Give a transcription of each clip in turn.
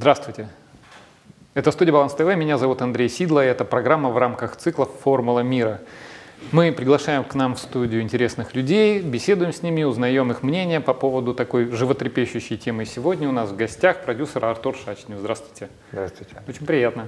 Здравствуйте. Это студия Баланс ТВ. Меня зовут Андрей Сидла. Это программа в рамках цикла «Формула мира». Мы приглашаем к нам в студию интересных людей, беседуем с ними, узнаем их мнение по поводу такой животрепещущей темы. Сегодня у нас в гостях продюсер Артур Шачнев. Здравствуйте. Здравствуйте. Очень приятно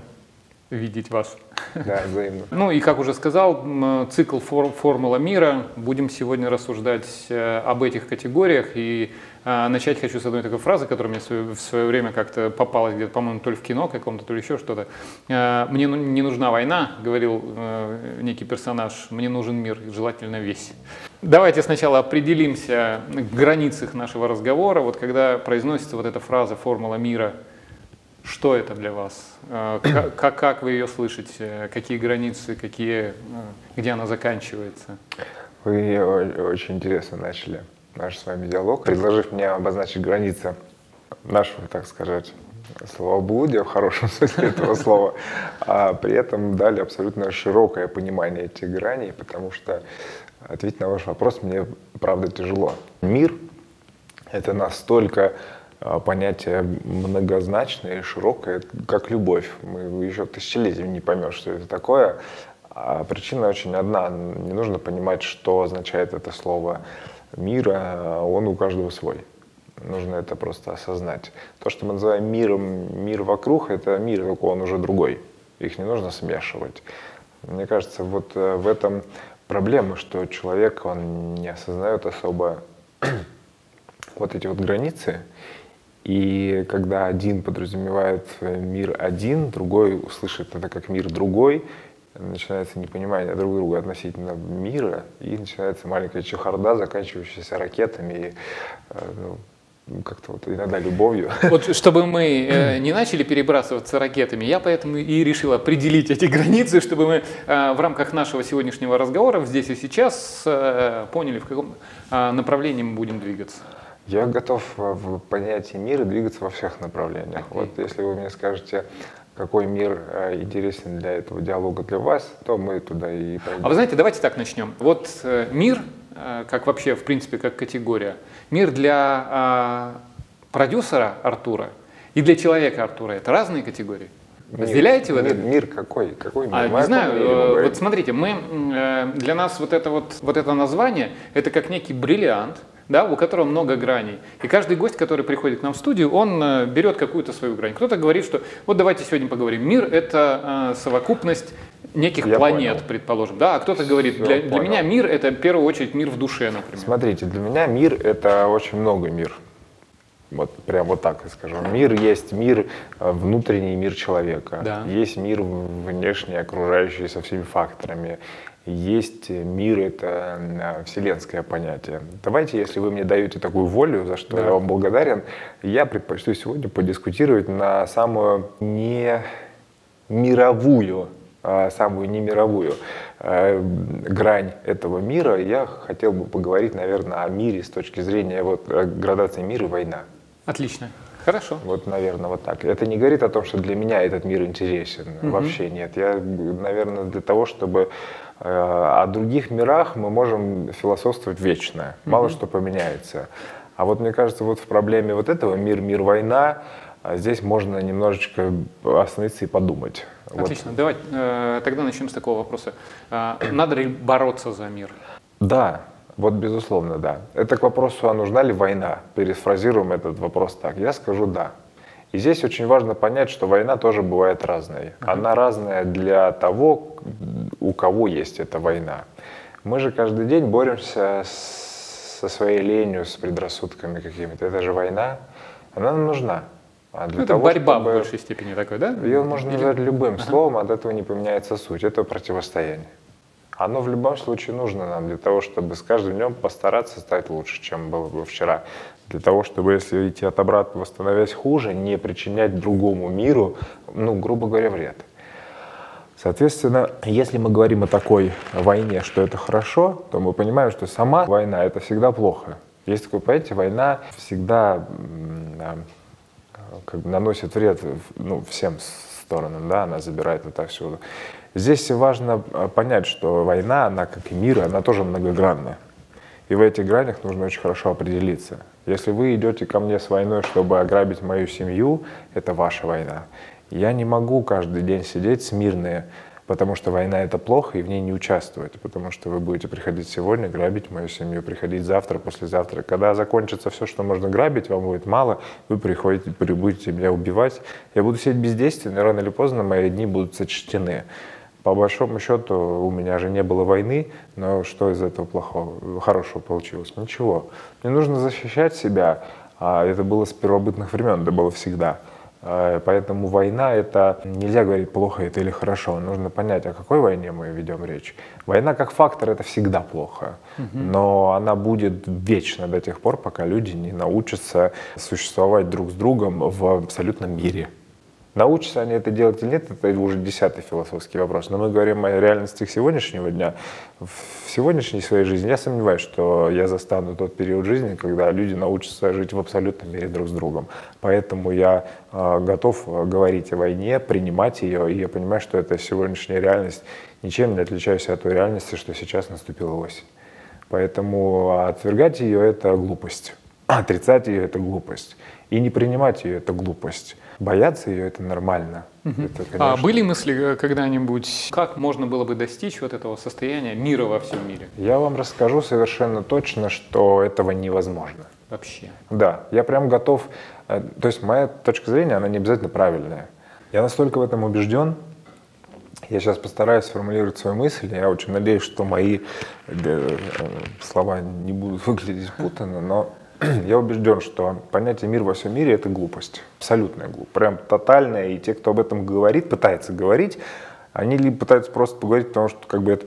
видеть вас. Да, взаимно. Ну и, как уже сказал, цикл «Формула мира». Будем сегодня рассуждать э, об этих категориях. И э, начать хочу с одной такой фразы, которая мне в свое время как-то попалась где-то, по-моему, то ли в кино каком-то, то ли еще что-то. Э, «Мне ну, не нужна война», — говорил некий персонаж, «мне нужен мир, желательно весь». Давайте сначала определимся в границах нашего разговора. Вот когда произносится вот эта фраза «формула мира», что это для вас? Э, как, как вы ее слышите? Какие границы, какие, э, где она заканчивается? Вы очень интересно начали наш с вами диалог, предложив мне обозначить границы нашего, так сказать, словоблудия в хорошем смысле этого слова, а при этом дали абсолютно широкое понимание этих граней, потому что ответить на ваш вопрос мне, правда, тяжело. Мир — это настолько понятие многозначное и широкое, как любовь. Мы еще тысячелетиями не поймем, что это такое. А причина очень одна. Не нужно понимать, что означает это слово мира. Он у каждого свой. Нужно это просто осознать. То, что мы называем миром, мир вокруг, это мир, только он уже другой. Их не нужно смешивать. Мне кажется, вот э, в этом проблема, что человек, он не осознает особо вот эти вот границы, и когда один подразумевает мир один, другой услышит это как мир другой, начинается непонимание друг друга относительно мира, и начинается маленькая чехарда, заканчивающаяся ракетами и э, ну, как-то вот иногда любовью. Вот чтобы мы э, не начали перебрасываться ракетами, я поэтому и решил определить эти границы, чтобы мы э, в рамках нашего сегодняшнего разговора здесь и сейчас э, поняли, в каком э, направлении мы будем двигаться. Я готов в понятии мира двигаться во всех направлениях. Вот если вы мне скажете, какой мир э, интересен для этого диалога для вас, то мы туда и пойдем. А вы знаете, давайте так начнем. Вот э, мир, э, как вообще, в принципе, как категория, мир для продюсера Артура и для человека Артура – это разные категории? Разделяете мир, вы это? Мир, мир какой? Какой мир? А, не знаю, вот смотрите, мы, для нас вот это вот, вот это название, это как некий бриллиант – да, у которого много граней. И каждый гость, который приходит к нам в студию, он э, берет какую-то свою грань. Кто-то говорит, что вот давайте сегодня поговорим. Мир – это э, совокупность неких Я планет, понял. предположим. Да, а кто-то говорит, Все, для, для меня мир – это в первую очередь мир в душе, например. Смотрите, для меня мир – это очень много мир. Вот прям вот так скажу. Мир есть мир, э, внутренний мир человека. Да. Есть мир внешний, окружающий со всеми факторами есть мир, это э, вселенское понятие. Давайте, если вы мне даете такую волю, за что да. я вам благодарен, я предпочту сегодня подискутировать на самую не мировую, а самую не мировую э, грань этого мира. Я хотел бы поговорить, наверное, о мире с точки зрения вот, э, градации мира и война. Отлично. Хорошо. Вот, наверное, вот так. Это не говорит о том, что для меня этот мир интересен. Угу. Вообще нет. Я, наверное, для того, чтобы о других мирах мы можем философствовать вечно. Мало угу. что поменяется. А вот мне кажется, вот в проблеме вот этого мир, мир, война, а здесь можно немножечко остановиться и подумать. Отлично. Вот. Давай э, тогда начнем с такого вопроса. Э, надо ли бороться за мир? Да, вот, безусловно, да. Это к вопросу, а нужна ли война? Перефразируем этот вопрос так. Я скажу «да». И здесь очень важно понять, что война тоже бывает разной. Она разная для того, у кого есть эта война. Мы же каждый день боремся со своей ленью, с предрассудками какими-то. Это же война. Она нам нужна. А для ну, того, это борьба чтобы... в большей степени такой, да? Ее можно Или... назвать любым ага. словом, от этого не поменяется суть. Это противостояние оно в любом случае нужно нам для того, чтобы с каждым днем постараться стать лучше, чем было бы вчера. Для того, чтобы, если идти от обратного, становясь хуже, не причинять другому миру, ну, грубо говоря, вред. Соответственно, если мы говорим о такой войне, что это хорошо, то мы понимаем, что сама война – это всегда плохо. Есть такое понятие, война всегда как бы наносит вред ну, всем сторонам, да, она забирает отовсюду. Здесь важно э, понять, что война, она как и мир, она тоже многогранна. И в этих гранях нужно очень хорошо определиться. Если вы идете ко мне с войной, чтобы ограбить мою семью, это ваша война. Я не могу каждый день сидеть смирные, потому что война это плохо, и в ней не участвовать, потому что вы будете приходить сегодня, грабить мою семью, приходить завтра, послезавтра. Когда закончится все, что можно грабить, вам будет мало, вы приходите, будете меня убивать. Я буду сидеть бездейственно, и рано или поздно мои дни будут сочтены. По большому счету у меня же не было войны, но что из этого плохого, хорошего получилось? Ничего. Мне нужно защищать себя, а это было с первобытных времен, это было всегда. А, поэтому война это нельзя говорить плохо это или хорошо. Нужно понять, о какой войне мы ведем речь. Война как фактор это всегда плохо, но она будет вечно до тех пор, пока люди не научатся существовать друг с другом в абсолютном мире. Научатся они это делать или нет, это уже десятый философский вопрос. Но мы говорим о реальностях сегодняшнего дня. В сегодняшней своей жизни я сомневаюсь, что я застану тот период жизни, когда люди научатся жить в абсолютном мире друг с другом. Поэтому я э, готов говорить о войне, принимать ее, и я понимаю, что это сегодняшняя реальность ничем не отличается от той реальности, что сейчас наступила осень. Поэтому отвергать ее – это глупость. Отрицать ее – это глупость. И не принимать ее – это глупость. Бояться ее – это нормально. Угу. Это, конечно... А были мысли э, когда-нибудь, как можно было бы достичь вот этого состояния мира во всем мире? Я вам расскажу совершенно точно, что этого невозможно. Вообще? Да, я прям готов. Э, то есть моя точка зрения, она не обязательно правильная. Я настолько в этом убежден, я сейчас постараюсь сформулировать свою мысль. Я очень надеюсь, что мои э, слова не будут выглядеть путанно, но я убежден, что понятие мир во всем мире – это глупость. Абсолютная глупость. Прям тотальная. И те, кто об этом говорит, пытается говорить, они либо пытаются просто поговорить, потому что как бы это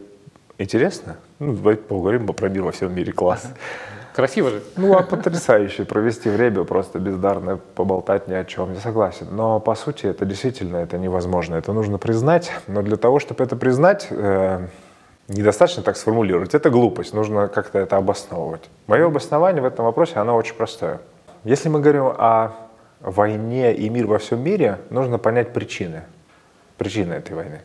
интересно. Ну, давайте поговорим про мир во всем мире. Класс. Красиво же. Ну, а потрясающе провести время, просто бездарно поболтать ни о чем. Я согласен. Но, по сути, это действительно это невозможно. Это нужно признать. Но для того, чтобы это признать, э, недостаточно так сформулировать. Это глупость, нужно как-то это обосновывать. Мое обоснование в этом вопросе, оно очень простое. Если мы говорим о войне и мир во всем мире, нужно понять причины. Причины этой войны.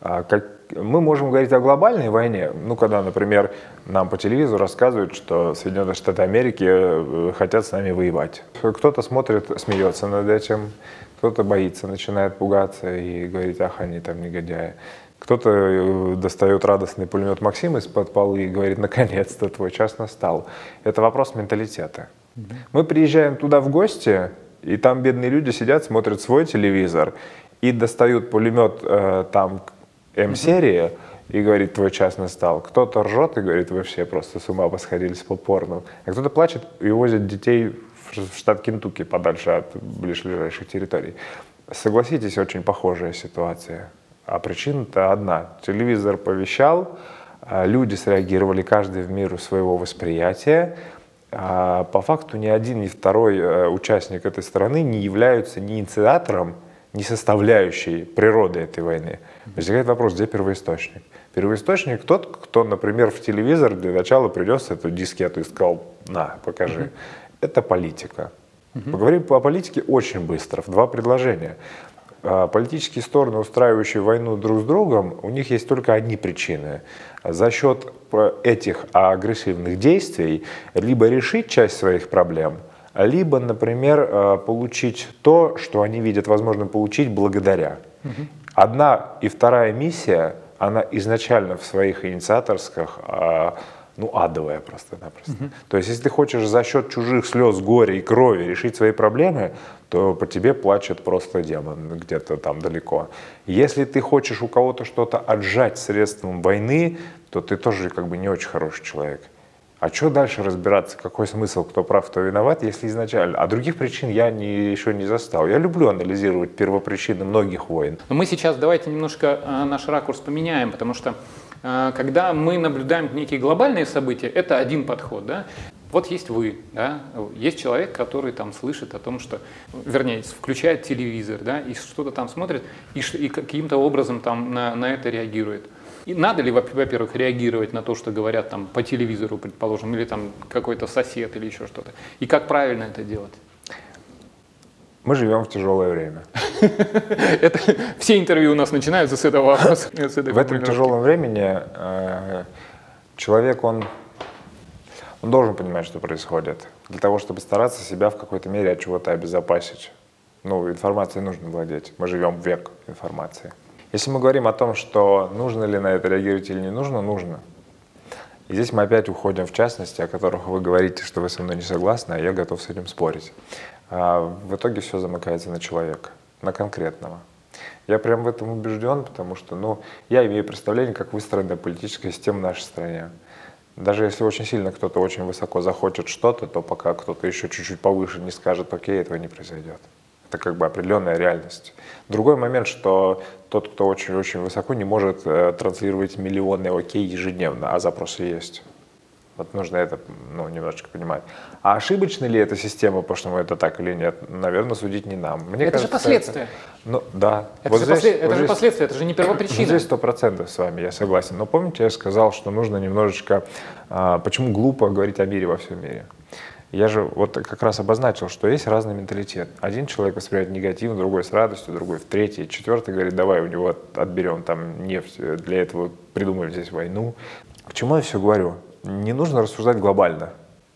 А как, мы можем говорить о глобальной войне, ну, когда, например, нам по телевизору рассказывают, что Соединенные Штаты Америки э, хотят с нами воевать. Кто-то смотрит, смеется над этим, кто-то боится, начинает пугаться и говорить, ах, они там негодяи. Кто-то э, достает радостный пулемет Максим из-под полы и говорит, наконец-то твой час настал. Это вопрос менталитета. Мы приезжаем туда в гости, и там бедные люди сидят, смотрят свой телевизор и достают пулемет э, там М-серии и говорит, твой час настал. Кто-то ржет и говорит, вы все просто с ума посходили с попорным. А кто-то плачет и возит детей в штат Кентукки подальше от ближайших территорий. Согласитесь, очень похожая ситуация. А причина-то одна. Телевизор повещал, а люди среагировали каждый в меру своего восприятия. А по факту ни один, ни второй э, участник этой страны не являются ни инициатором, ни составляющей природы этой войны. Возникает вопрос, где первоисточник? Первоисточник тот, кто, например, в телевизор для начала принес эту дискету и сказал, на, покажи. Uh-huh. Это политика. Uh-huh. Поговорим о политике очень быстро, в два предложения. А, политические стороны, устраивающие войну друг с другом, у них есть только одни причины. За счет этих агрессивных действий либо решить часть своих проблем, либо, например, а, получить то, что они видят возможным получить благодаря. Одна и вторая миссия, она изначально в своих инициаторских а, ну, адовая просто-напросто. Угу. То есть, если ты хочешь за счет чужих слез, горя и крови решить свои проблемы, то по тебе плачет просто демон где-то там далеко. Если ты хочешь у кого-то что-то отжать средством войны, то ты тоже как бы не очень хороший человек. А что дальше разбираться, какой смысл, кто прав, кто виноват, если изначально? А других причин я не, еще не застал. Я люблю анализировать первопричины многих войн. Но мы сейчас давайте немножко э, наш ракурс поменяем, потому что когда мы наблюдаем некие глобальные события, это один подход. Да? Вот есть вы, да? есть человек, который там слышит о том, что, вернее, включает телевизор, да, и что-то там смотрит, и, и каким-то образом там на, на это реагирует. И надо ли, во-первых, реагировать на то, что говорят там по телевизору, предположим, или там какой-то сосед или еще что-то? И как правильно это делать? Мы живем в тяжелое время. Это, все интервью у нас начинаются с этого вопроса. в этом тяжелом времени э, человек, он он должен понимать, что происходит, для того, чтобы стараться себя в какой-то мере от чего-то обезопасить. Ну, информацией нужно владеть. Мы живем в век информации. Если мы говорим о том, что нужно ли на это реагировать или не нужно, нужно. И здесь мы опять уходим в частности, о которых вы говорите, что вы со мной не согласны, а я готов с этим спорить. А в итоге все замыкается на человека, на конкретного. Я прям в этом убежден, потому что ну, я имею представление, как выстроена политическая система в нашей стране. Даже если очень сильно кто-то очень высоко захочет что-то, то пока кто-то еще чуть-чуть повыше не скажет, окей, этого не произойдет. Это как бы определенная реальность. Другой момент, что тот, кто очень-очень высоко, не может э, транслировать миллионы окей ежедневно, а запросы есть. Вот нужно это ну, немножечко понимать. А ошибочна ли эта система, по-что это так или нет, наверное, судить не нам. Мне это кажется, же последствия. Это, ну да. Это, вот же, здесь, после, это вот же здесь, последствия, это же не первопричина. Вот здесь сто процентов с вами, я согласен. Но помните, я сказал, что нужно немножечко... А, почему глупо говорить о мире во всем мире? Я же вот как раз обозначил, что есть разный менталитет. Один человек воспринимает негативно, другой с радостью, другой в третий, четвертый говорит, давай у него отберем там нефть, для этого придумаем здесь войну. К чему я все говорю? Не нужно рассуждать глобально.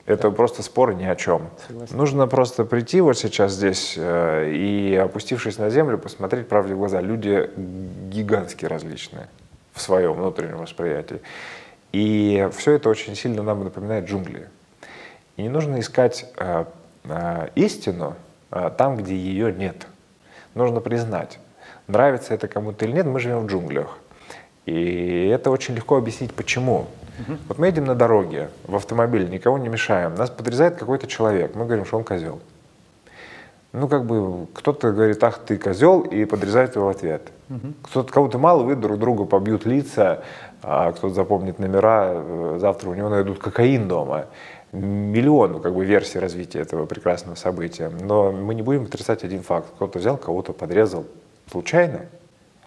Это да. просто споры ни о чем. Согласен. Нужно просто прийти вот сейчас здесь э, и, опустившись на землю, посмотреть правде в глаза. Люди гигантски различные в своем внутреннем восприятии. И все это очень сильно нам напоминает джунгли. И не нужно искать э, э, истину э, там, где ее нет. Нужно признать, нравится это кому-то или нет, мы живем в джунглях. И это очень легко объяснить, почему. Угу. Вот мы едем на дороге, в автомобиле, никого не мешаем. Нас подрезает какой-то человек. Мы говорим, что он козел. Ну, как бы кто-то говорит, ах, ты козел, и подрезает его в ответ. Угу. Кто-то, кого-то мало, вы друг другу побьют лица, а кто-то запомнит номера, э, завтра у него найдут кокаин дома. Миллион как бы, версий развития этого прекрасного события. Но мы не будем отрицать один факт. Кто-то взял, кого-то подрезал случайно,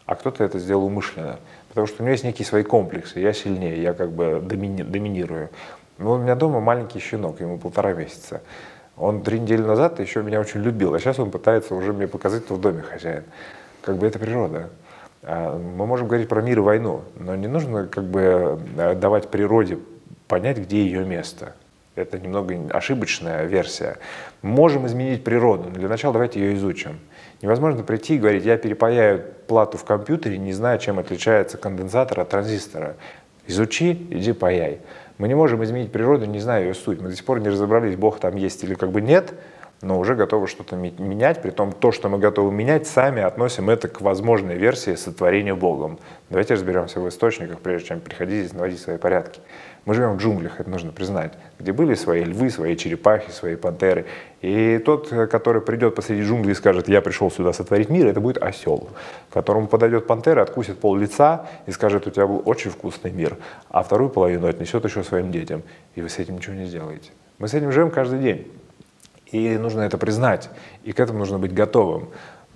а кто-то это сделал умышленно. Потому что у него есть некие свои комплексы. Я сильнее, я как бы домини, доминирую. Но у меня дома маленький щенок, ему полтора месяца. Он три недели назад еще меня очень любил, а сейчас он пытается уже мне показать, кто в доме хозяин. Как бы это природа. А, мы можем говорить про мир и войну, но не нужно как бы э, давать природе понять, где ее место. Это немного ошибочная версия. Можем изменить природу, но для начала давайте ее изучим. Невозможно прийти и говорить, я перепаяю плату в компьютере, не зная, чем отличается конденсатор от транзистора. Изучи, иди паяй. Мы не можем изменить природу, не зная ее суть. Мы до сих пор не разобрались, Бог там есть или как бы нет, но уже готовы что-то менять, при том то, что мы готовы менять, сами относим это к возможной версии сотворения Богом. Давайте разберемся в источниках, прежде чем приходить здесь наводить свои порядки. Мы живем в джунглях, это нужно признать, где были свои львы, свои черепахи, свои пантеры. И тот, который придет посреди джунглей и скажет, я пришел сюда сотворить мир, это будет осел, которому подойдет пантера, откусит пол лица и скажет, у тебя был очень вкусный мир, а вторую половину отнесет еще своим детям, и вы с этим ничего не сделаете. Мы с этим живем каждый день. И нужно это признать, и к этому нужно быть готовым.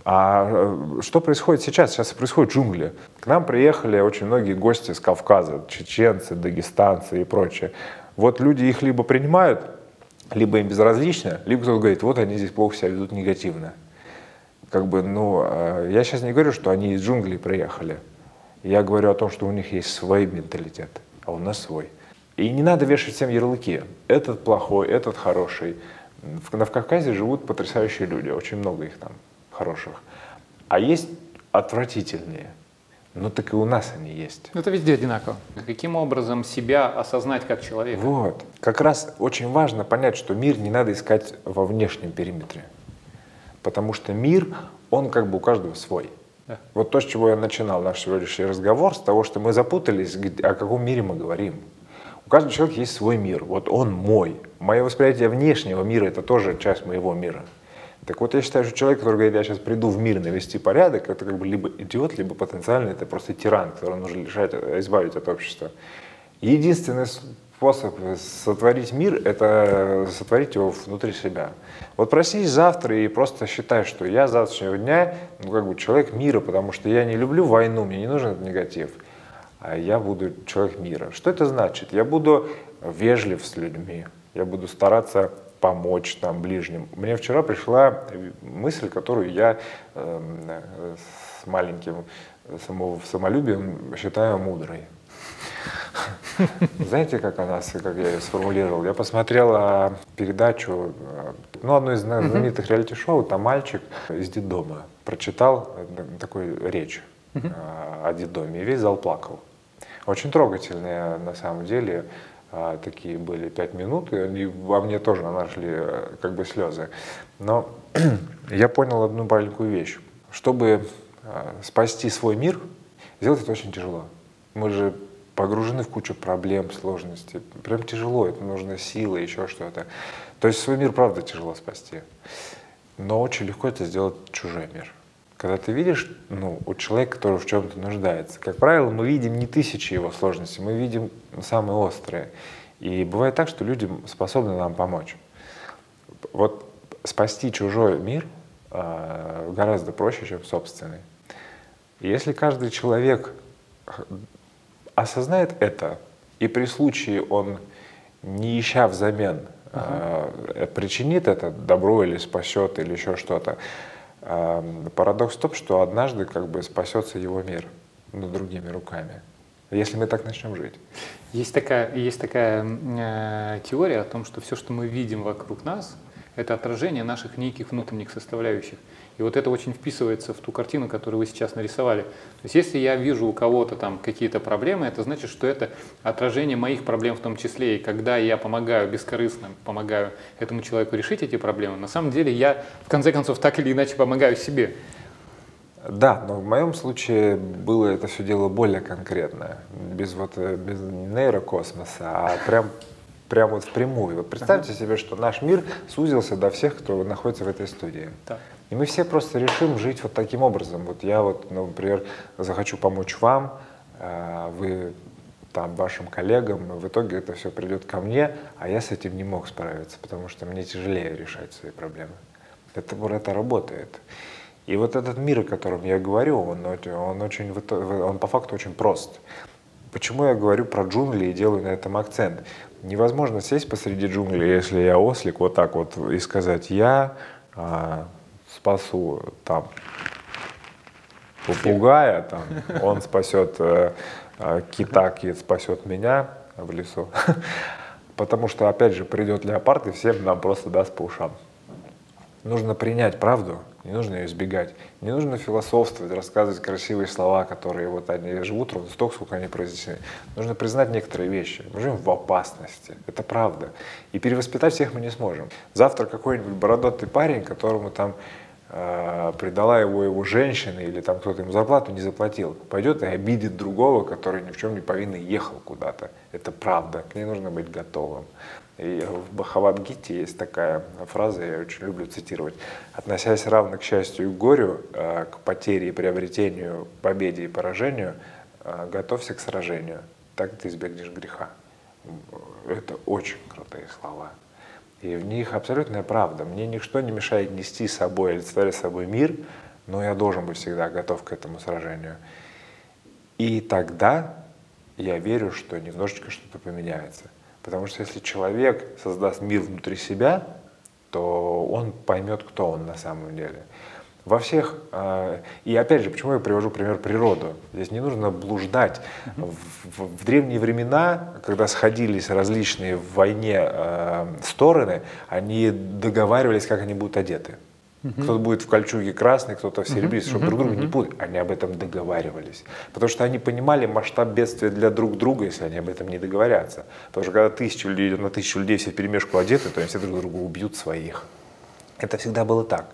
А э, что происходит сейчас? Сейчас происходит джунгли. К нам приехали очень многие гости с Кавказа, чеченцы, дагестанцы и прочее. Вот люди их либо принимают, либо им безразлично, либо кто-то говорит, вот они здесь плохо себя ведут негативно. Как бы, ну, э, я сейчас не говорю, что они из джунглей приехали. Я говорю о том, что у них есть свой менталитет, а у нас свой. И не надо вешать всем ярлыки. Этот плохой, этот хороший. В Кавказе живут потрясающие люди, очень много их там хороших. А есть отвратительные. Ну так и у нас они есть. Ну, это везде одинаково. Каким образом себя осознать как человека? Вот. Как раз очень важно понять, что мир не надо искать во внешнем периметре. Потому что мир, он как бы у каждого свой. Да. Вот то, с чего я начинал наш сегодняшний разговор, с того, что мы запутались, о каком мире мы говорим. У каждого человека есть свой мир, вот он мой. Мое восприятие внешнего мира – это тоже часть моего мира. Так вот, я считаю, что человек, который говорит, я сейчас приду в мир навести порядок, это как бы либо идиот, либо потенциально это просто тиран, которого нужно лишать, избавить от общества. Единственный способ сотворить мир – это сотворить его внутри себя. Вот проснись завтра и просто считай, что я завтрашнего дня ну, как бы человек мира, потому что я не люблю войну, мне не нужен этот негатив а я буду человек мира. Что это значит? Я буду вежлив с людьми, я буду стараться помочь там ближним. Мне вчера пришла мысль, которую я э, с маленьким само, самолюбием считаю мудрой. Знаете, как она, как я ее сформулировал? Я посмотрел а, передачу, а, ну, одно из знаменитых реалити-шоу, там мальчик из детдома прочитал э, такую речь о детдоме, и весь зал плакал. Очень трогательные, на самом деле, такие были пять минут, и во мне тоже нашли э, как бы слезы. Но я понял одну маленькую вещь. Чтобы спасти свой мир, сделать это очень тяжело. Мы же погружены в кучу проблем, сложностей. Прям тяжело, это нужна сила, еще что-то. То есть свой мир, правда, тяжело спасти. Но очень легко это сделать чужой мир. Когда ты видишь ну, у человека, который в чем-то нуждается, как правило, мы видим не тысячи его сложностей, мы видим самые острые. И бывает так, что люди способны нам помочь. Вот спасти чужой мир э, гораздо проще, чем собственный. И если каждый человек осознает это, и при случае он, не ища взамен, э, причинит это добро или спасет, или еще что-то, парадокс в том, что однажды как бы спасется его мир, но другими руками. Если мы так начнем жить. Есть такая, есть такая э, теория о том, что все, что мы видим вокруг нас, это отражение наших неких внутренних составляющих. И вот это очень вписывается в ту картину, которую вы сейчас нарисовали. То есть если я вижу у кого-то там какие-то проблемы, это значит, что это отражение моих проблем в том числе. И когда я помогаю бескорыстно, помогаю этому человеку решить эти проблемы, на самом деле я в конце концов так или иначе помогаю себе. Да, но в моем случае было это все дело более конкретное, без вот э, без нейрокосмоса, а прям прям вот впрямую. Вот представьте ага. себе, что наш мир сузился до всех, кто находится в этой студии. Так. И мы все просто решим жить вот таким образом. Вот я вот, ну, например, захочу помочь вам, э, вы там вашим коллегам, в итоге это все придет ко мне, а я с этим не мог справиться, потому что мне тяжелее решать свои проблемы. Это, это работает. И вот этот мир, о котором я говорю, он, он, очень, он по факту очень прост. Почему я говорю про джунгли и делаю на этом акцент? Невозможно сесть посреди джунглей, если я ослик, вот так вот, и сказать, я а, спасу там попугая, там, он спасет э, э, кита, кит спасет меня в лесу. Потому что, опять же, придет леопард и всем нам просто даст по ушам. Нужно принять правду, не нужно ее избегать. Не нужно философствовать, рассказывать красивые слова, которые вот они живут ровно столько, сколько они произнесены. Нужно признать некоторые вещи. Мы живем в опасности. Это правда. И перевоспитать всех мы не сможем. Завтра какой-нибудь бородатый парень, которому там предала его его женщина или там кто-то ему зарплату не заплатил, пойдет и обидит другого, который ни в чем не повинный ехал куда-то. Это правда. К ней нужно быть готовым. И в Бхавадгите есть такая фраза, я очень люблю цитировать. «Относясь равно к счастью и горю, э, к потере и приобретению, победе и поражению, э, готовься к сражению, так ты избегнешь греха». Это очень крутые слова. И в них абсолютная правда. Мне ничто не мешает нести с собой, олицетворять собой мир, но я должен быть всегда готов к этому сражению. И тогда я верю, что немножечко что-то поменяется. Потому что если человек создаст мир внутри себя, то он поймет, кто он на самом деле. Во всех, э, и опять же, почему я привожу пример природу? Здесь не нужно блуждать. В, в, в древние времена, когда сходились различные в войне э, стороны, они договаривались, как они будут одеты. Кто-то будет в кольчуге красный, кто-то в серебристый, чтобы друг друга не путать. Они об этом договаривались. Потому что они понимали масштаб бедствия для друг друга, если они об этом не договорятся. Потому что когда тысяча людей на тысячу людей все в перемешку одеты, то они все друг друга убьют своих. Это всегда было так.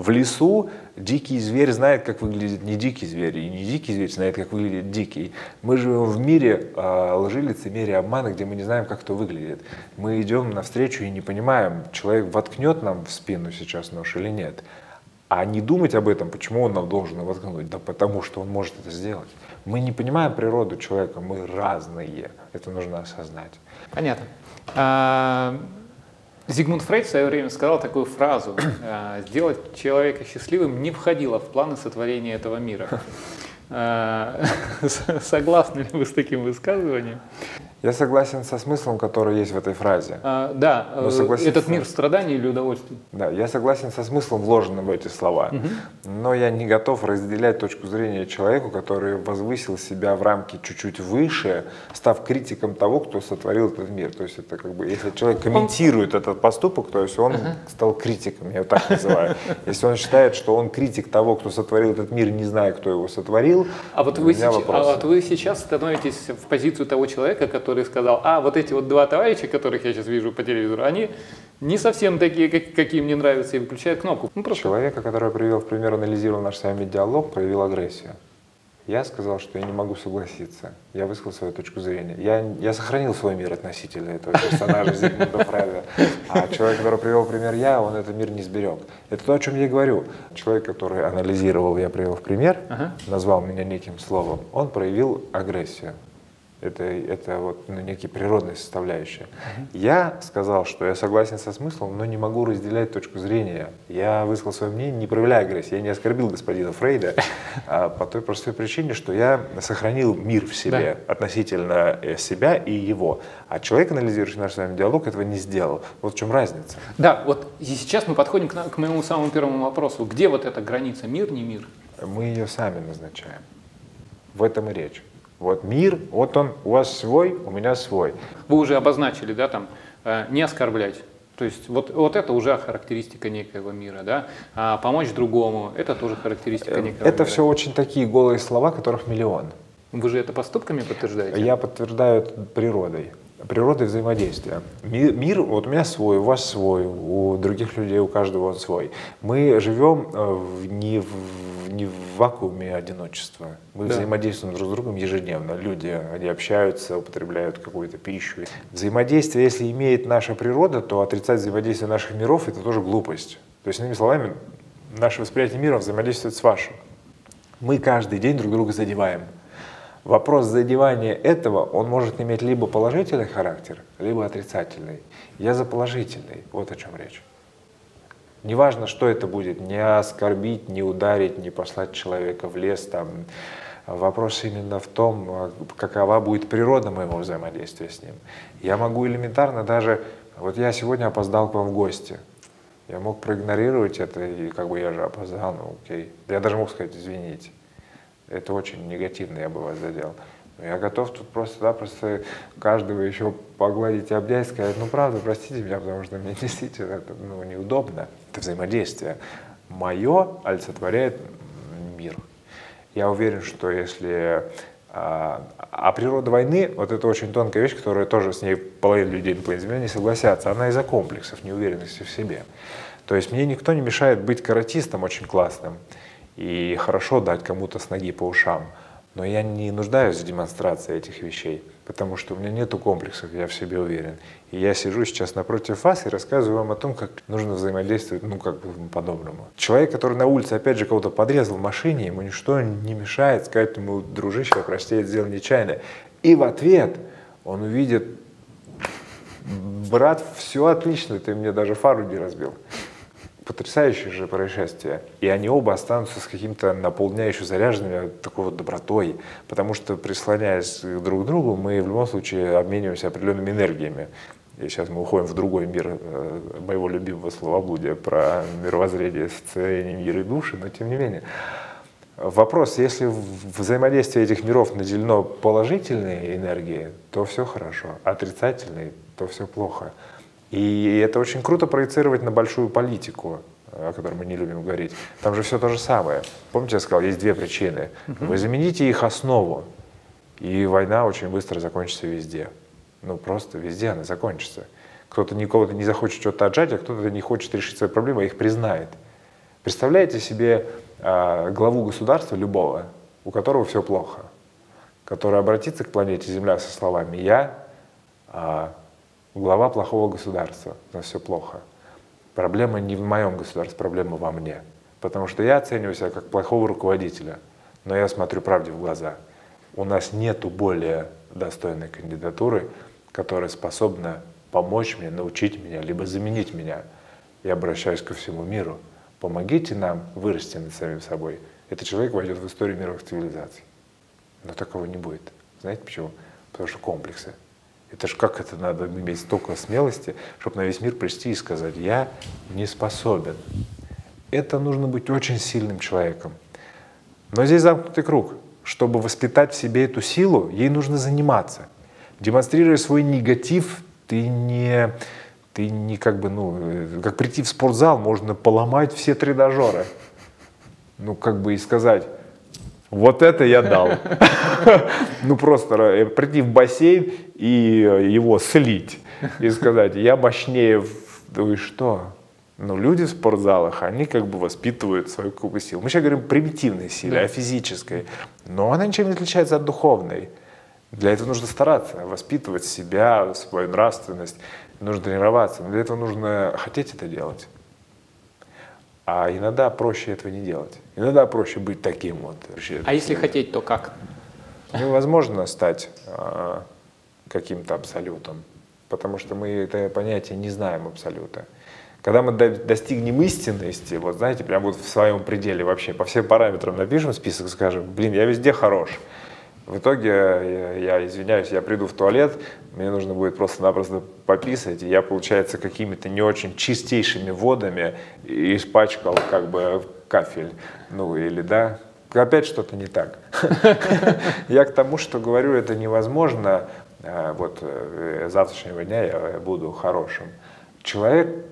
В лесу дикий зверь знает, как выглядит не дикий зверь, и не дикий зверь знает, как выглядит дикий. Мы живем в мире э, лжи, лицемерия, обмана, где мы не знаем, как кто выглядит. Мы идем навстречу и не понимаем, человек воткнет нам в спину сейчас нож или нет. А не думать об этом, почему он нам должен воткнуть, да потому что он может это сделать. Мы не понимаем природу человека, мы разные. Это нужно осознать. Понятно. Зигмунд Фрейд в свое время сказал такую фразу «Сделать человека счастливым не входило в планы сотворения этого мира». Э, согласны ли вы с таким высказыванием? Я согласен со смыслом, который есть в этой фразе. А, да, э, этот мир страданий или удовольствий. Да, я согласен со смыслом, вложенным в эти слова. Угу. Но я не готов разделять точку зрения человеку, который возвысил себя в рамки чуть-чуть выше, став критиком того, кто сотворил этот мир. То есть это как бы, если человек комментирует он... этот поступок, то есть он ага. стал критиком, я его так называю. Если он считает, что он критик того, кто сотворил этот мир, не зная, кто его сотворил, а вот вы, сейчас, а вот вы сейчас становитесь в позицию того человека, который который сказал, а вот эти вот два товарища, которых я сейчас вижу по телевизору, они не совсем такие, как, какие мне нравятся, и выключают кнопку. Ну, просто... Человека, который привел в пример, анализировал наш с вами диалог, проявил агрессию. Я сказал, что я не могу согласиться. Я высказал свою точку зрения. Я, я сохранил свой мир относительно этого персонажа Зигмунда Фрейда. А человек, который привел пример я, он этот мир не сберег. Это то, о чем я и говорю. Человек, который анализировал, я привел в пример, ага. назвал меня неким словом, он проявил агрессию. Это, это вот ну, некие природные составляющие. Uh-huh. Я сказал, что я согласен со смыслом, но не могу разделять точку зрения. Я высказал свое мнение, не проявляя агрессии. Я не оскорбил господина Фрейда а по той простой причине, что я сохранил мир в себе да. относительно э, себя и его. А человек, анализирующий наш с вами диалог, этого не сделал. Вот в чем разница. Да, вот и сейчас мы подходим к, к моему самому первому вопросу. Где вот эта граница, мир, не мир? Мы ее сами назначаем. В этом и речь. Вот мир, вот он, у вас свой, у меня свой. Вы уже обозначили, да, там, э, не оскорблять. То есть вот, вот это уже характеристика некоего мира, да? А помочь другому, это тоже характеристика э, некоего Это мира. все очень такие голые слова, которых миллион. Вы же это поступками подтверждаете? Я подтверждаю природой природы взаимодействия. Мир, мир, вот у меня свой, у вас свой, у других людей, у каждого он свой. Мы живем э, не в, не в вакууме одиночества. Мы да. взаимодействуем друг с другом ежедневно. Люди, они общаются, употребляют какую-то пищу. Взаимодействие, если имеет наша природа, то отрицать взаимодействие наших миров – это тоже глупость. То есть, иными словами, наше восприятие мира взаимодействует с вашим. Мы каждый день друг друга задеваем – Вопрос задевания этого, он может иметь либо положительный характер, либо отрицательный. Я за положительный, вот о чем речь. Неважно, что это будет, не оскорбить, не ударить, не послать человека в лес. Там. Вопрос именно в том, какова будет природа моего взаимодействия с ним. Я могу элементарно даже, вот я сегодня опоздал к вам в гости, я мог проигнорировать это, и как бы я же опоздал, ну окей. Я даже мог сказать, извините это очень негативно я бы вас задел. Я готов тут просто-напросто каждого еще погладить и обнять, сказать, ну правда, простите меня, потому что мне действительно это ну, неудобно. Это взаимодействие. Мое олицетворяет мир. Я уверен, что если... А, а природа войны, вот это очень тонкая вещь, которая тоже с ней половина людей на планете не согласятся, она из-за комплексов, неуверенности в себе. То есть мне никто не мешает быть каратистом очень классным и хорошо дать кому-то с ноги по ушам. Но я не нуждаюсь в демонстрации этих вещей, потому что у меня нету комплексов, я в себе уверен. И я сижу сейчас напротив вас и рассказываю вам о том, как нужно взаимодействовать, ну, как бы по-доброму. Человек, который на улице, опять же, кого-то подрезал в машине, ему ничто не мешает сказать ему, дружище, прости, я сделал нечаянно. И в ответ он увидит, брат, все отлично, ты мне даже фару не разбил потрясающее же происшествие. И они оба останутся с каким-то на полдня еще заряженными такой вот добротой, потому что, прислоняясь друг к другу, мы в любом случае обмениваемся определенными энергиями. И сейчас мы уходим в другой мир э, моего любимого словоблудия про мировоззрение, состояние мира и души, но тем не менее. Вопрос, если взаимодействие этих миров наделено положительной энергией, то все хорошо, отрицательной, то все плохо. И это очень круто проецировать на большую политику, о которой мы не любим говорить. Там же все то же самое. Помните, я сказал, есть две причины. Вы замените их основу, и война очень быстро закончится везде. Ну, просто везде она закончится. Кто-то никого-то не захочет что-то отжать, а кто-то не хочет решить свои проблемы, а их признает. Представляете себе э, главу государства любого, у которого все плохо, который обратится к планете Земля со словами «Я э, глава плохого государства, но все плохо. Проблема не в моем государстве, проблема во мне. Потому что я оцениваю себя как плохого руководителя, но я смотрю правде в глаза. У нас нету более достойной кандидатуры, которая способна помочь мне, научить меня, либо заменить меня. Я обращаюсь ко всему миру. Помогите нам вырасти над самим собой. этот человек войдет в историю мировых цивилизаций. Но такого не будет. Знаете почему? Потому что комплексы. Это же как это надо иметь столько смелости, чтобы на весь мир прийти и сказать, я не способен. Это нужно быть очень сильным человеком. Но здесь замкнутый круг. Чтобы воспитать в себе эту силу, ей нужно заниматься. Демонстрируя свой негатив, ты не, ты не как бы, ну, э, как прийти в спортзал, можно поломать все тренажеры. Ну, как бы и сказать, вот это я дал. Ну просто э, прийти в бассейн и э, его слить. И сказать, я мощнее. Ну и что? Ну, люди в спортзалах, они как бы воспитывают свою кубу сил. Мы сейчас говорим примитивной силе, о физической. Но она ничем не отличается от духовной. Для этого нужно стараться, воспитывать себя, свою нравственность. Нужно тренироваться. Но для этого нужно хотеть это делать. А иногда проще этого не делать. Иногда проще быть таким вот. А если хотеть, то как? Невозможно стать э, каким-то абсолютом, потому что мы это понятие не знаем абсолюта. Когда мы достигнем истинности, вот знаете, прям вот в своем пределе вообще, по всем параметрам напишем список, скажем, блин, я везде хорош, в итоге, я, я извиняюсь, я приду в туалет, мне нужно будет просто-напросто пописать, и я, получается, какими-то не очень чистейшими водами испачкал как бы кафель. Ну или да, опять что-то не так. Я к тому, что говорю, это невозможно. А, вот э, завтрашнего дня я буду хорошим. Человек,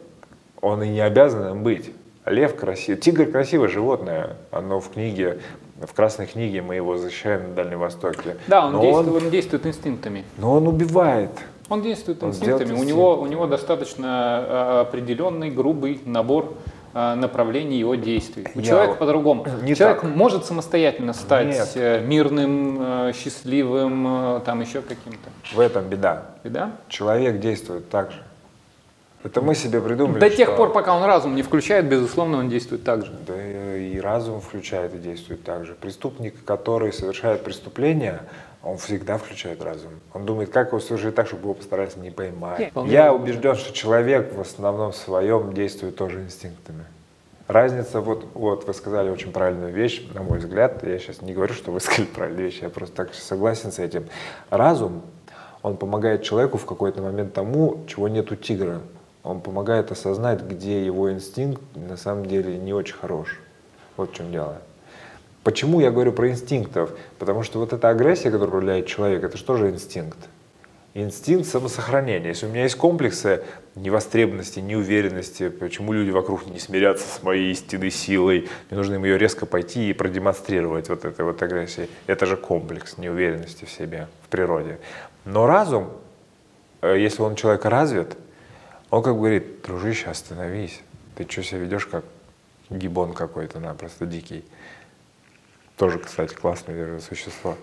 он и не обязан им быть. Лев красивый, тигр красивое животное, оно в книге в Красной книге мы его защищаем на Дальнем Востоке. Да, он, действует, он, он действует инстинктами. Но он убивает. Он действует он инстинктами. У него, у него достаточно а, определенный, грубый набор а, направлений его действий. У Я... человека по-другому. Человек так. может самостоятельно стать Нет. Э, мирным, э, счастливым, э, там еще каким-то. В этом беда. Беда? Человек действует так же. Это мы себе придумали. До тех пор, пока он разум не включает, безусловно, он действует так же. Да и разум включает и действует так же. Преступник, который совершает преступление, он всегда включает разум. Он думает, как его совершить так, чтобы его постарались не поймать. Нет, Я убежден, что человек в основном своем действует тоже инстинктами. Разница, вот, вот вы сказали очень правильную вещь, на мой взгляд. Я сейчас не говорю, что вы сказали правильную вещь, я просто так согласен с этим. Разум, он помогает человеку в какой-то момент тому, чего нет у тигра. Он помогает осознать, где его инстинкт на самом деле не очень хорош. Вот в чем дело. Почему я говорю про инстинктов? Потому что вот эта агрессия, которая управляет человек, это что же инстинкт? Инстинкт самосохранения. Если у меня есть комплексы невостребованности, неуверенности, почему люди вокруг не смирятся с моей истинной силой, мне нужно им ее резко пойти и продемонстрировать вот этой вот агрессией. Это же комплекс неуверенности в себе, в природе. Но разум, э, если он человека развит, он как бы говорит, дружище, остановись. Ты что себя ведешь как гибон какой-то напросто дикий. Тоже, кстати, классное существо.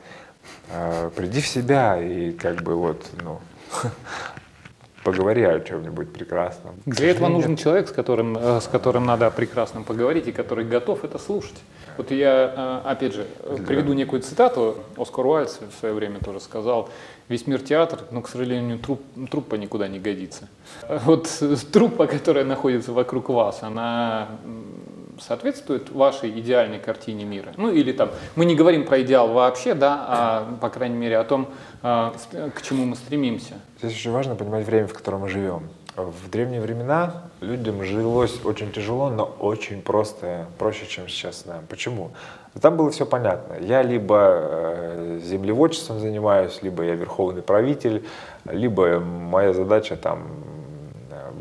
А, приди в себя и как бы вот, ну, поговори о чем-нибудь прекрасном. Для этого нужен человек, с которым, э, с которым надо о прекрасном поговорить и который готов это слушать. Вот я, э, опять же, приведу некую цитату. Оскар Уайльд в свое время тоже сказал, весь мир театр, но, к сожалению, труп, труппа никуда не годится. Вот труппа, которая находится вокруг вас, она соответствует вашей идеальной картине мира? Ну или там, мы не говорим про идеал вообще, да, а по крайней мере о том, а, к чему мы стремимся. Здесь очень важно понимать время, в котором мы живем. В древние времена людям жилось очень тяжело, но очень просто, проще, чем сейчас нам. Почему? Там было все понятно. Я либо э, землеводчеством занимаюсь, либо я верховный правитель, либо моя задача там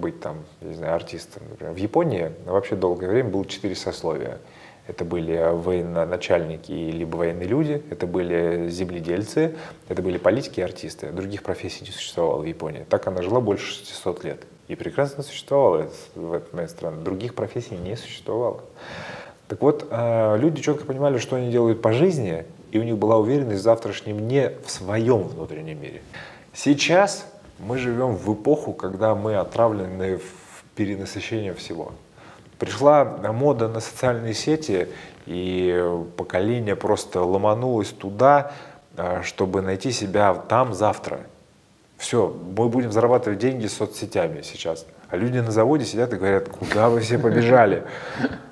быть там, не знаю, артистом. Например. В Японии вообще долгое время было четыре сословия. Это были военачальники либо военные люди, это были земледельцы, это были политики и артисты. Других профессий не существовало в Японии. Так она жила больше 600 лет. И прекрасно существовала в этой стране. Других профессий не существовало. Так вот, э, люди четко понимали, что они делают по жизни, и у них была уверенность в завтрашнем дне в своем внутреннем мире. Сейчас мы живем в эпоху, когда мы отравлены в перенасыщение всего. Пришла мода на социальные сети, и поколение просто ломанулось туда, а, чтобы найти себя там завтра. Все, мы будем зарабатывать деньги соцсетями сейчас. А люди на заводе сидят и говорят, куда вы все побежали?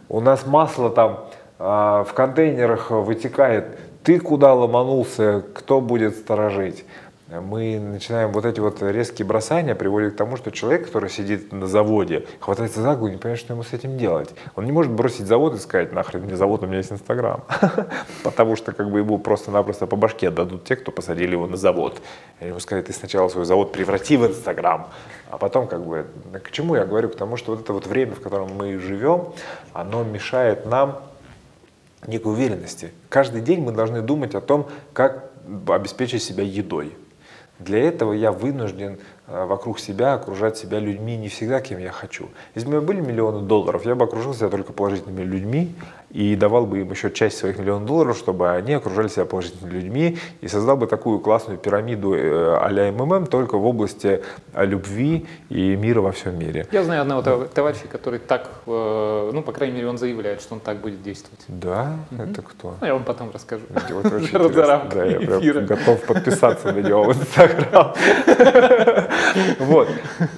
У нас масло там а, в контейнерах вытекает, ты куда ломанулся, кто будет сторожить мы начинаем вот эти вот резкие бросания приводят к тому, что человек, который сидит на заводе, хватается за голову не понимает, что ему с этим делать. Он не может бросить завод и сказать, нахрен мне завод, у меня есть Инстаграм. Потому что как бы ему просто-напросто по башке дадут те, кто посадили его на завод. И ему сказать, ты сначала свой завод преврати в Инстаграм, а потом как бы, к чему я говорю? К тому, что вот это вот время, в котором мы живем, оно мешает нам некой уверенности. Каждый день мы должны думать о том, как обеспечить себя едой. Для этого я вынужден э, вокруг себя окружать себя людьми не всегда, кем я хочу. Если бы у меня были миллионы долларов, я бы окружил себя только положительными людьми и давал бы им еще часть своих миллионов долларов, чтобы они окружали себя положительными людьми и создал бы такую классную пирамиду э, а-ля МММ только в области э, любви и мира во всем мире. Я знаю одного товарища, который так, ну, по крайней мере, он заявляет, что он так будет действовать. Да? Угу. Это кто? Ну, я вам потом расскажу. Очень да, я прям готов подписаться на него в Инстаграм. Вот.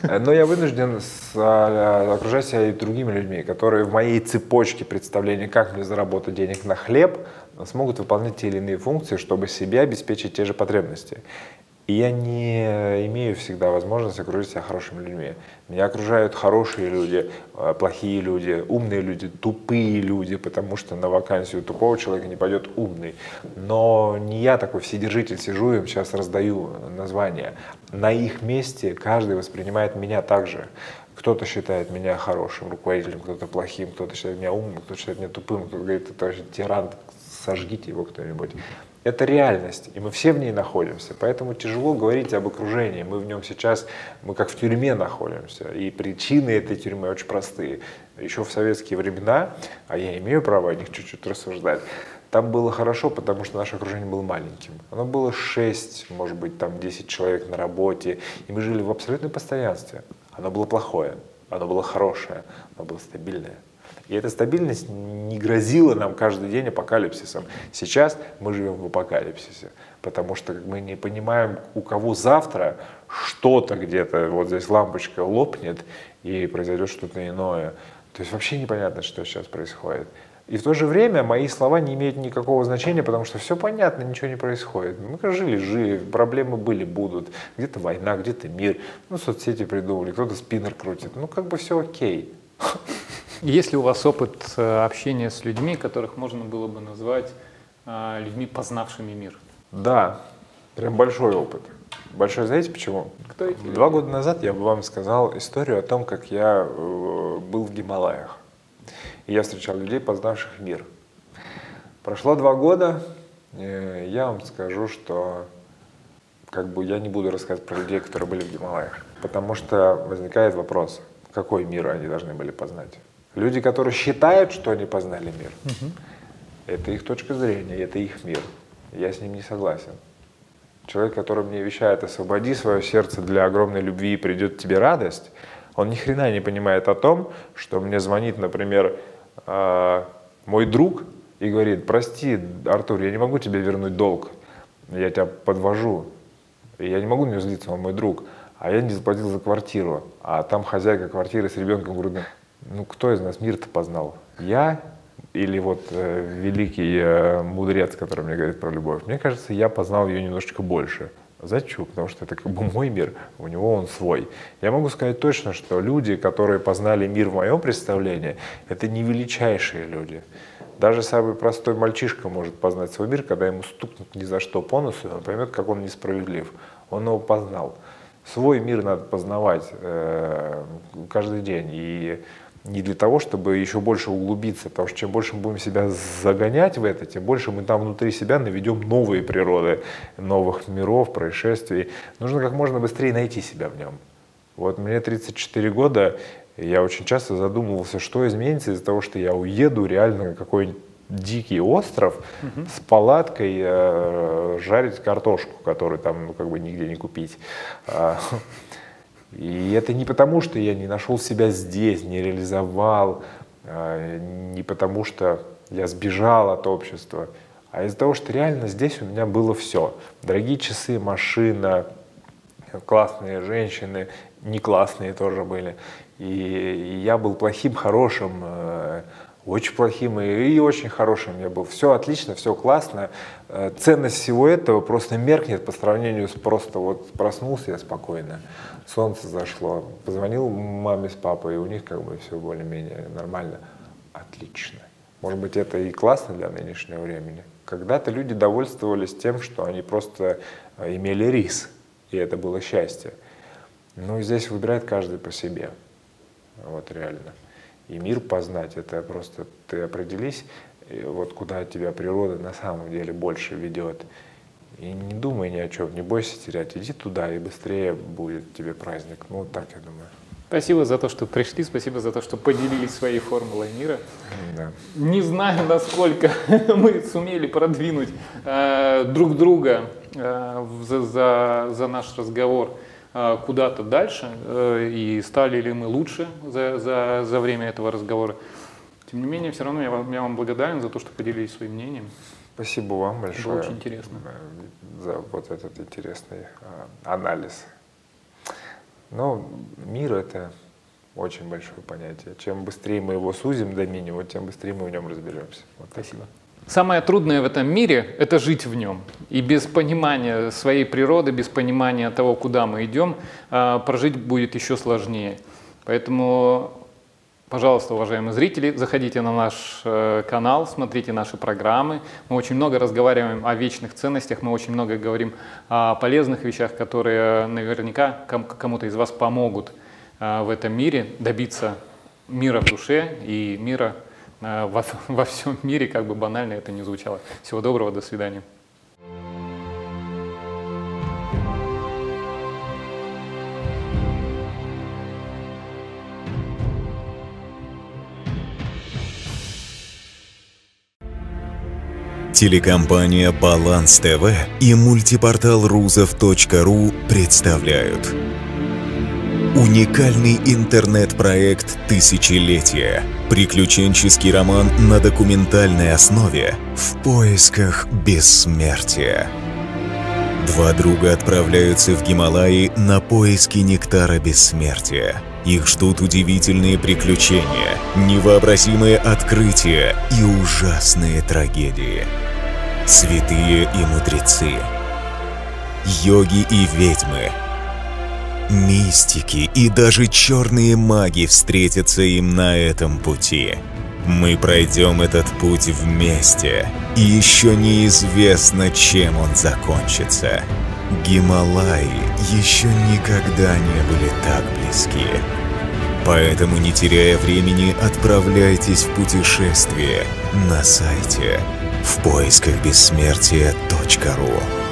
Но я вынужден а, окружать себя и другими людьми, которые в моей цепочке представления, как мне заработать денег на хлеб, смогут выполнять те или иные функции, чтобы себе обеспечить те же потребности. И я не имею всегда возможности окружить себя хорошими людьми. Меня окружают хорошие люди, э, плохие люди, умные люди, тупые люди, потому что на вакансию тупого человека не пойдет умный. Но не я такой вседержитель сижу, им сейчас раздаю названия. На их месте каждый воспринимает меня так же. Кто-то считает меня хорошим руководителем, кто-то плохим, кто-то считает меня умным, кто-то считает меня тупым, кто-то говорит, это вообще тиран, сожгите его кто-нибудь. Это реальность, и мы все в ней находимся. Поэтому тяжело говорить об окружении. Мы в нем сейчас, мы как в тюрьме находимся. И причины этой тюрьмы очень простые. Еще в советские времена, а я имею право о них чуть-чуть рассуждать, там было хорошо, потому что наше окружение было маленьким. Оно было 6, может быть, там 10 человек на работе, и мы жили в абсолютном постоянстве. Оно было плохое, оно было хорошее, оно было стабильное. И эта стабильность не грозила нам каждый день апокалипсисом. Сейчас мы живем в апокалипсисе, потому что мы не понимаем, у кого завтра что-то где-то, вот здесь лампочка лопнет и произойдет что-то иное. То есть вообще непонятно, что сейчас происходит. И в то же время мои слова не имеют никакого значения, потому что все понятно, ничего не происходит. Мы жили, жили, проблемы были, будут. Где-то война, где-то мир. Ну, соцсети придумали, кто-то спиннер крутит. Ну, как бы все окей. Есть ли у вас опыт э, общения с людьми, которых можно было бы назвать э, людьми, познавшими мир? Да, прям большой опыт. Большой, знаете почему? Кто эти Два года назад я бы вам сказал историю о том, как я э, был в Гималаях. И я встречал людей, познавших мир. Прошло два года, я вам скажу, что как бы я не буду рассказывать про людей, которые были в Гималаях, потому что возникает вопрос, какой мир они должны были познать. Люди, которые считают, что они познали мир, угу. это их точка зрения, это их мир. Я с ним не согласен. Человек, который мне вещает, освободи свое сердце для огромной любви и придет тебе радость, он ни хрена не понимает о том, что мне звонит, например, э, мой друг и говорит, прости, Артур, я не могу тебе вернуть долг, я тебя подвожу, я не могу на него злиться, он мой друг, а я не заплатил за квартиру, а там хозяйка квартиры с ребенком грудным ну кто из нас мир-то познал? Я или вот э, великий э, мудрец, который мне говорит про любовь? Мне кажется, я познал ее немножечко больше. Зачем? Потому что это как бы мой мир, у него он свой. Я могу сказать точно, что люди, которые познали мир в моем представлении, это не величайшие люди. Даже самый простой мальчишка может познать свой мир, когда ему стукнут ни за что по носу, он поймет, как он несправедлив. Он его познал. Свой мир надо познавать э, каждый день. И не для того, чтобы еще больше углубиться, потому что чем больше мы будем себя загонять в это, тем больше мы там внутри себя наведем новые природы, новых миров, происшествий. Нужно как можно быстрее найти себя в нем. Вот мне 34 года, я очень часто задумывался, что изменится из-за того, что я уеду реально на какой-нибудь дикий остров угу. с палаткой э, жарить картошку, которую там ну, как бы нигде не купить. И это не потому, что я не нашел себя здесь, не реализовал, а, не потому, что я сбежал от общества, а из-за того, что реально здесь у меня было все. Дорогие часы, машина, классные женщины, не классные тоже были. И я был плохим, хорошим, э, очень плохим и очень хорошим я был. Все отлично, все классно. Э, ценность всего этого просто меркнет по сравнению с просто вот проснулся я спокойно, солнце зашло, позвонил маме с папой, и у них как бы все более-менее нормально. Отлично. Может быть, это и классно для нынешнего времени. Когда-то люди довольствовались тем, что они просто э, имели рис, и это было счастье. Но здесь выбирает каждый по себе. Вот реально и мир познать. Это просто ты определись, вот куда тебя природа на самом деле больше ведет. И не думай ни о чем, не бойся терять. Иди туда, и быстрее будет тебе праздник. Ну, так я думаю. Спасибо за то, что пришли, спасибо за то, что поделились своей формулой мира. Да. Не знаю, насколько мы сумели продвинуть э, друг друга э, за, за, за наш разговор куда-то дальше, э, и стали ли мы лучше за, за, за время этого разговора. Тем не менее, все равно я вам, я вам благодарен за то, что поделились своим мнением. Спасибо вам большое. Было очень интересно. За вот этот интересный а, анализ. Но мир — это очень большое понятие. Чем быстрее мы его сузим до минимума, тем быстрее мы в нем разберемся. Вот Спасибо. Так. Самое трудное в этом мире – это жить в нем. И без понимания своей природы, без понимания того, куда мы идем, а, прожить будет еще сложнее. Поэтому, пожалуйста, уважаемые зрители, заходите на наш э, канал, смотрите наши программы. Мы очень много разговариваем о вечных ценностях, мы очень много говорим о полезных вещах, которые наверняка кому-то из вас помогут а, в этом мире добиться мира в душе и мира Э, во, во всем мире, как бы банально это не звучало. Всего доброго, до свидания. Телекомпания «Баланс ТВ» и мультипортал «Рузов.ру» представляют Уникальный интернет-проект «Тысячелетие» Приключенческий роман на документальной основе «В поисках бессмертия». Два друга отправляются в Гималаи на поиски нектара бессмертия. Их ждут удивительные приключения, невообразимые открытия и ужасные трагедии. Святые и мудрецы, йоги и ведьмы – Мистики и даже черные маги встретятся им на этом пути. Мы пройдем этот путь вместе, и еще неизвестно, чем он закончится. Гималаи еще никогда не были так близки. Поэтому, не теряя времени, отправляйтесь в путешествие на сайте в поисках бессмертия.ру.